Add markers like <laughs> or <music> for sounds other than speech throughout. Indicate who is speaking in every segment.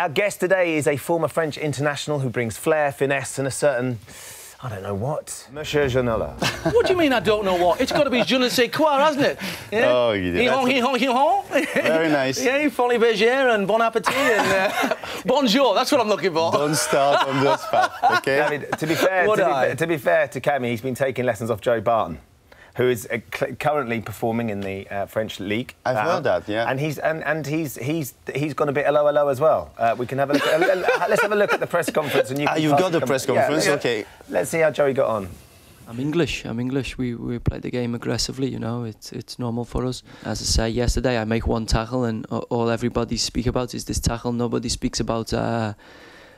Speaker 1: our guest today is a former French international who brings flair, finesse, and a certain. I don't know what. Monsieur Ginola. <laughs>
Speaker 2: what do you mean I don't know what? It's got to be je ne sais quoi, hasn't it?
Speaker 3: Yeah? <laughs> Oh, you did.
Speaker 2: Hee-haw, hee-haw, hee-haw. <laughs>
Speaker 3: Very nice.
Speaker 2: yeah, folie bergère and bon appetit and uh, bonjour. That's what I'm looking for.
Speaker 3: Don't start on this path, okay?
Speaker 1: I mean, to be fair, to be, to be, fair to Kammy, he's been taking lessons off Joe Barton who is uh, currently performing in the uh, French league.
Speaker 3: I've uh, heard that, yeah.
Speaker 1: And he's and, and he's he's he's gone a bit 'Allo 'Allo as well. Uh, we can have a look. At, let's have a look at the press conference. And you <laughs>
Speaker 3: ah, you've got the press conference,
Speaker 1: yeah,
Speaker 3: okay.
Speaker 1: Let's see how Joey got on.
Speaker 4: I'm English. I'm English. We we play the game aggressively. You know, it's it's normal for us. As I say, yesterday I make one tackle, and all everybody speak about is this tackle. Nobody speaks about uh,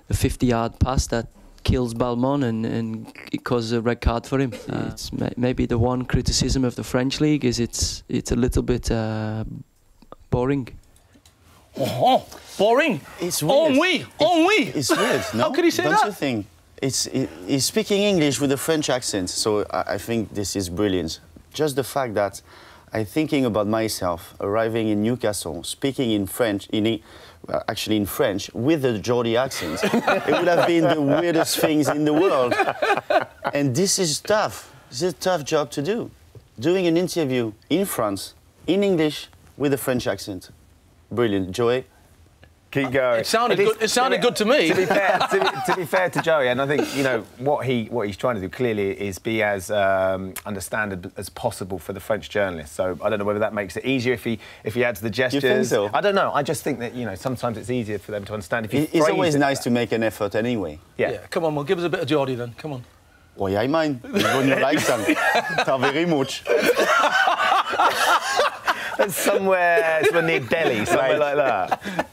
Speaker 4: the 50-yard pass that kills Balmon and, and it causes a red card for him. Uh, it's ma maybe the one criticism of the French league is it's it's a little bit uh, boring.
Speaker 2: Oh, boring.
Speaker 3: It's weird.
Speaker 2: Ennui. Ennui.
Speaker 3: It's weird. <laughs> No?
Speaker 2: How can he say
Speaker 3: Don't
Speaker 2: that?
Speaker 3: you think? It's it, he's speaking English with a French accent, so I, I think this is brilliant. Just the fact that I'm thinking about myself arriving in Newcastle, speaking in French, in actually in French, with a Geordie accent. <laughs> it would have been the weirdest things in the world. And this is tough. This is a tough job to do. Doing an interview in France, in English, with a French accent. Brilliant. Joey,
Speaker 1: Keep going.
Speaker 2: It sounded it good. It sounded to good to me. <laughs>
Speaker 1: To be fair, to be, to be, fair to Joey, and I think you know what he what he's trying to do clearly is be as um, understandable as possible for the French journalists. So I don't know whether that makes it easier if he if he adds the gestures.
Speaker 3: You think so?
Speaker 1: I don't know. I just think that you know sometimes it's easier for them to understand if you.
Speaker 3: It's always it nice to make an effort anyway.
Speaker 1: Yeah.
Speaker 2: yeah. Come on, well, give us a bit of Geordie then. Come on.
Speaker 3: Oh, jij mijn. When you like <laughs> them. very much.
Speaker 1: That's somewhere, somewhere near Delhi, somewhere like that.